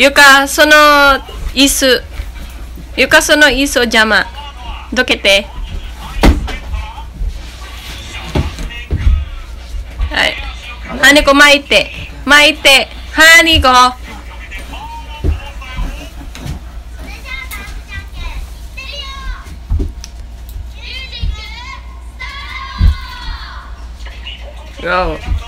床、その椅子。床、その椅子を邪魔。どけて。はい。ハニコ巻いて。巻いて。ハニコ。Go.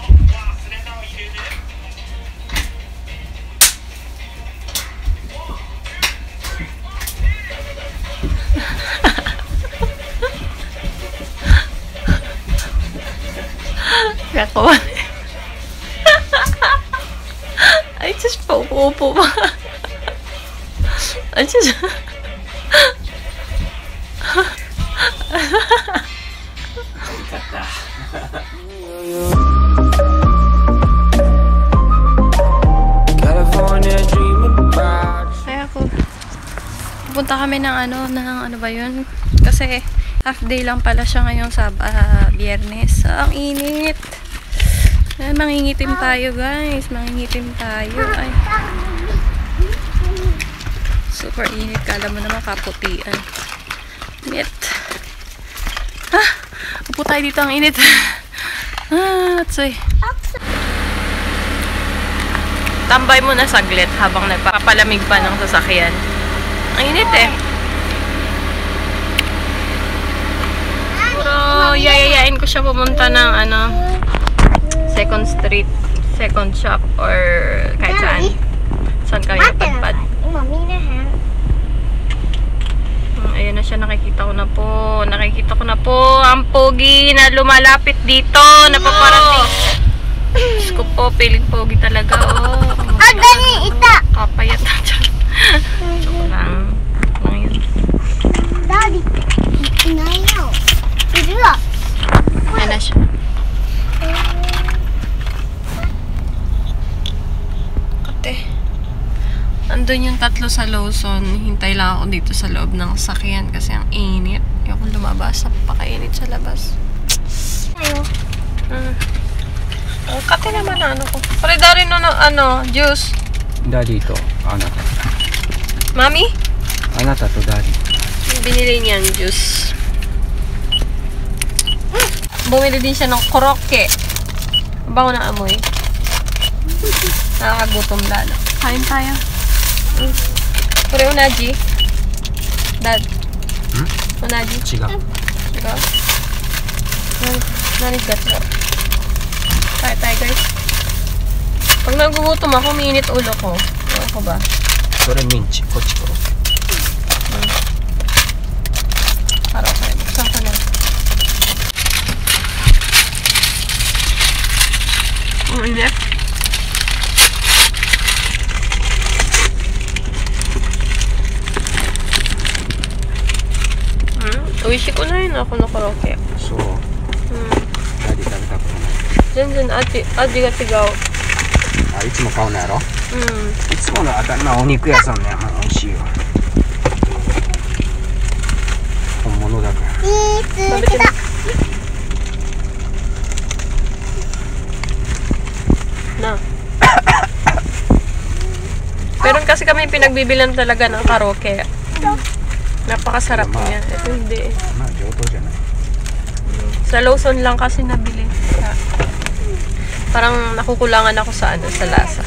Kakawa. Ay, just paupo-upo ba? Ay, just... Kaya ako, pupunta kami ng ano, ng ano ba yun? Kasi half day lang pala siya ngayong sa ah, biyernes. Ah, ang init. Ay, mangingitim tayo guys. Mangingitim tayo. Ay. Super init. Kala mo naman kaputian. Init. Ah, upo tayo dito ang init. ah, tsoy. Tambay mo na saglit habang nagpapalamig pa ng sasakyan. Ang init eh. Pero yayayain ko siya pumunta ng ano, second street, second shop, or kahit saan. Saan kami napadpad. Hmm, ayan na siya, nakikita ko na po. Nakikita ko na po ang pogi na lumalapit dito. Napaparating. Diyos ko po, piling pogi talaga. Oh, Ang gani, ita! Kapayat na dyan. Nandun yung tatlo sa Lawson. Hintay lang ako dito sa loob ng sakyan kasi ang init. Ayoko lumabas. Napakainit sa labas. Ayo. Mm. Ang kate naman ano ko. Pare dari no, no ano, juice. Daddy ito. Anata. Mami? Anata to daddy. Binili niyang juice. Hmm. Bumili din siya ng kroke. Bango na amoy. Nakakagutom lalo. Kain tayo. Mm. Pure unaji. Dad. Hmm? Unaji. 違う Diba? Nani, nani gatso. Tayo tayo guys. Pag nagugutom ako, minit ulo ko. Ewan ko ba? それミンチこっちコロッケ Para ko. Buksan ko na. Ang Wishi ko na yun ako na karaoke. So, hmm. adi kang tapo na. Zen zen, adi, ga tigao. Ah, itsumo kao na yaro? Hmm. Itsumo na ata na oniku yasan na yaman, oishii yo. Honmono kasi kami pinagbibilan talaga ng karaoke. Napakasarap Lama. niya. Ito hindi eh. Lama, joto siya na. Eh. Sa Lawson lang kasi nabili. Parang nakukulangan ako sa ano, sa lasa.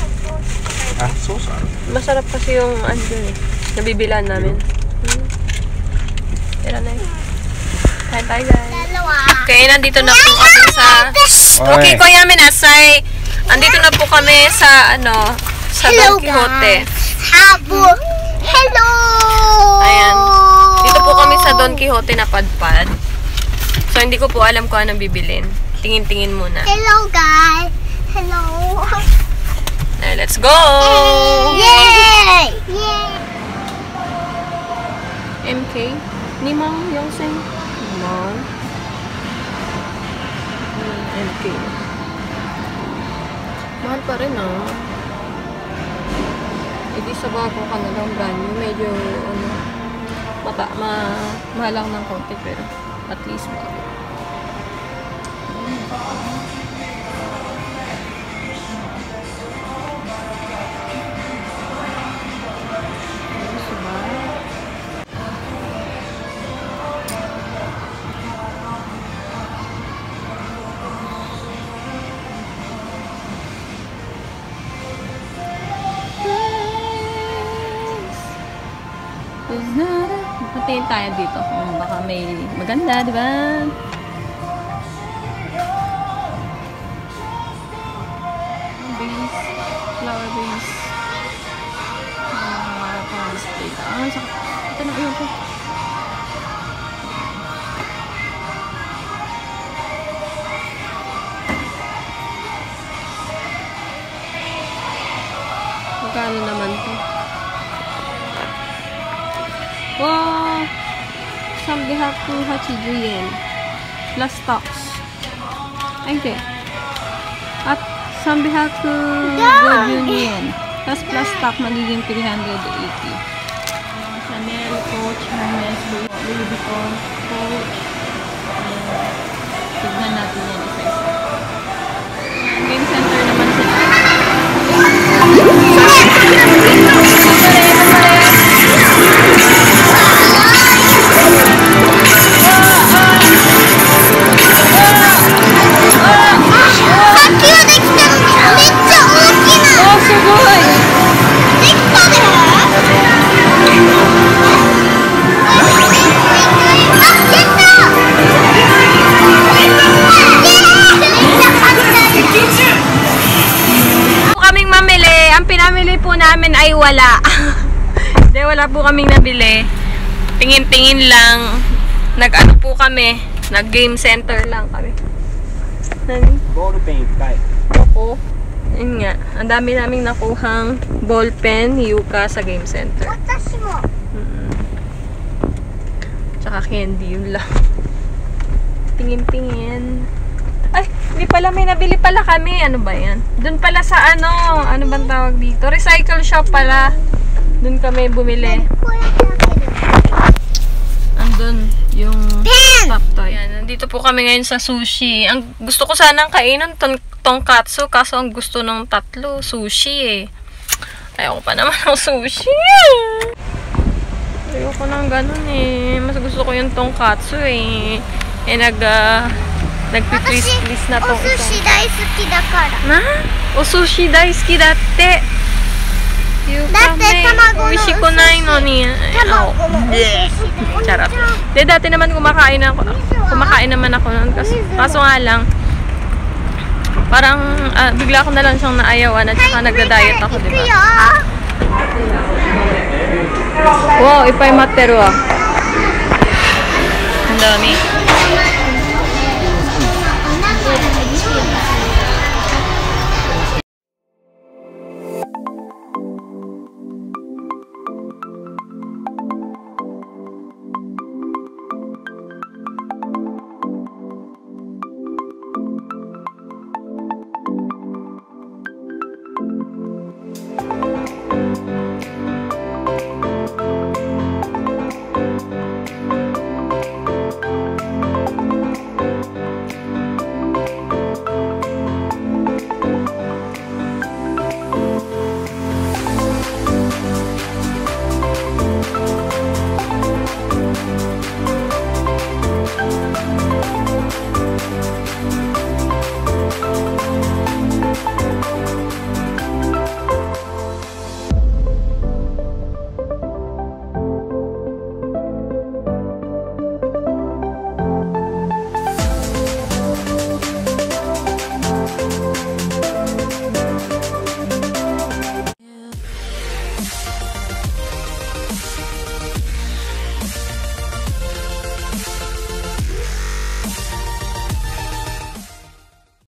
Ah, so sarap. Ah. Masarap kasi yung ano eh. Nabibilan namin. Hmm. Tira na yun. Bye bye guys. Okay, nandito na po kami sa... Okay, Kuya Minas, ay... Andito na po kami sa ano, sa Hello, Don Quixote. Habo. Hello. Ayan. Po kami sa Don Quixote na padpad. So, hindi ko po alam kung anong bibilin. Tingin-tingin muna. Hello guys Hello Eh, let's go! Yay Yay MK? Nimang Yongseng? Nimang? Hmm, MK. Mahal pa rin ah. Hindi sa bago ka na lang brand new. Medyo, ano, mata, ma, malang ng konti pero at least bago. not a... Patingin tayo dito kung baka may maganda, di ba? Vase. Flower vase. Ah, pang display. Ah, saka... Ito na, ayun ko. Magkano naman to? 380 yen. Plus tax. Ay, hindi. At 350 yen. Plus plus tax, magiging 380. Uh, Chanel, Coach, Hermes, Louis Vuitton, Coach. Tignan natin yan wala. Hindi, wala po kaming nabili. Tingin-tingin lang. Nag-ano po kami. Nag-game center lang kami. Nani? Ball paint, kahit. Oo. Yun nga. Ang dami naming nakuhang ball pen, yuka sa game center. Watas mo. Mm. Tsaka candy, yun lang. Tingin-tingin. Hindi pala, may nabili pala kami. Ano ba yan? Doon pala sa ano, ano bang tawag dito? Recycle shop pala. Doon kami bumili. Andun yung top toy. Yan, nandito po kami ngayon sa sushi. Ang gusto ko sanang kainan tong tongkatsu kaso ang gusto ng tatlo sushi eh. Ayoko pa naman ng sushi. Ayoko nang ganun eh. Mas gusto ko yung tongkatsu eh. Eh nag uh, 私 nagpiplis-plis na お tong 寿 isang 司大好きだから na? O sushi 大好きだって。いうだって卵の美味しくないのに。卵のお寿Bleh. 司 Charot. De, dati naman kumakain ako. Kumakain naman ako nun. Kasi, kaso nga lang, parang ah, bigla ko na lang siyang naayawan at saka nagda-diet ako, di 行く ba? よ Wow, ipay materu ah. Ang dami.